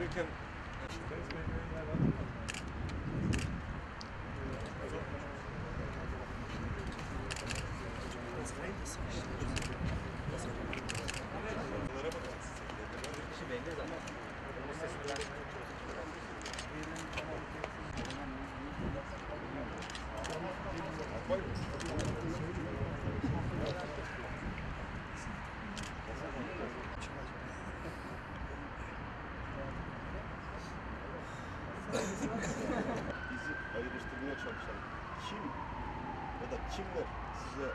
Yürürken bizi ayrıştırmaya çalışan kim ya da kimler size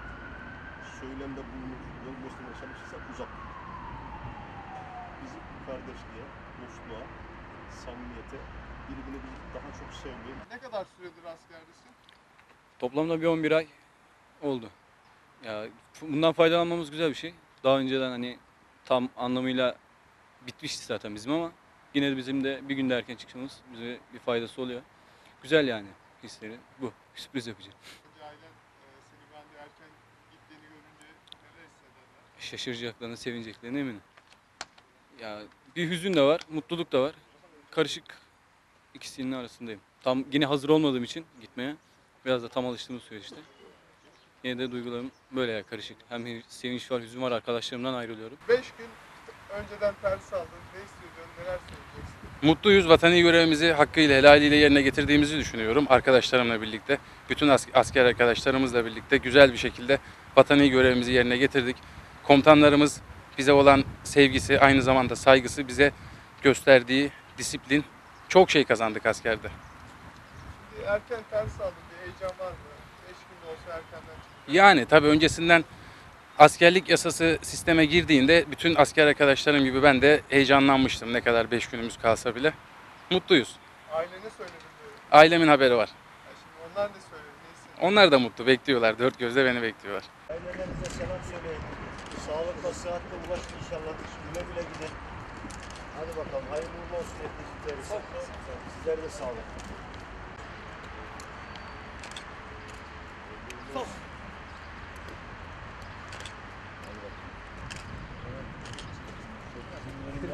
söylemde bulunup yol göstermeye çalışırsa uzak durun. Bizi kardeşliğe, dostluğa, samimiyete, birbirimizi daha çok sevmeye Ne kadar süredir askerdesin? Toplamda bir 11 ay oldu. Ya bundan faydalanmamız güzel bir şey. Daha önceden hani tam anlamıyla bitmişti zaten bizim ama yine de bizim de bir günde erken çıkışımız bize bir faydası oluyor. Güzel yani hisleri bu. Sürpriz hissederler? Şaşıracaklarına, sevineceklerine eminim. Ya bir hüzün de var, mutluluk da var. Karışık ikisinin arasındayım. Tam yine hazır olmadığım için gitmeye biraz da tam alıştığımız süreçte. Yine de duygularım böyle ya karışık. Hem sevinç var, hüzün var. Arkadaşlarımdan ayrılıyorum. Beş gün önceden ters aldın. Ne hissediyorsun? Neler söyleyeceksin? Mutluyuz. Vatani görevimizi hakkıyla, helaliyle yerine getirdiğimizi düşünüyorum. Arkadaşlarımla birlikte, bütün as- asker arkadaşlarımızla birlikte güzel bir şekilde vatani görevimizi yerine getirdik. Komutanlarımız bize olan sevgisi, aynı zamanda saygısı bize gösterdiği disiplin çok şey kazandık askerde. Şimdi erken ters aldın. Bir heyecan var mı? Beş gün de olsa erkenden çıktın. Yani tabii öncesinden askerlik yasası sisteme girdiğinde bütün asker arkadaşlarım gibi ben de heyecanlanmıştım ne kadar 5 günümüz kalsa bile. Mutluyuz. Ailene söyledin diyorum. Ailemin haberi var. Ya şimdi onlar ne söyledi? Onlar da mutlu, bekliyorlar. Dört gözle beni bekliyorlar. Ailelerinize selam söyleyin. Sağlıkla, sıhhatle ulaşın inşallah. Güle güle gidin. Hadi bakalım. Hayırlı uğurlu olsun hepiniz. Sizler de sağ olun.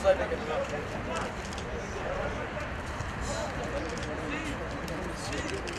いいシーン。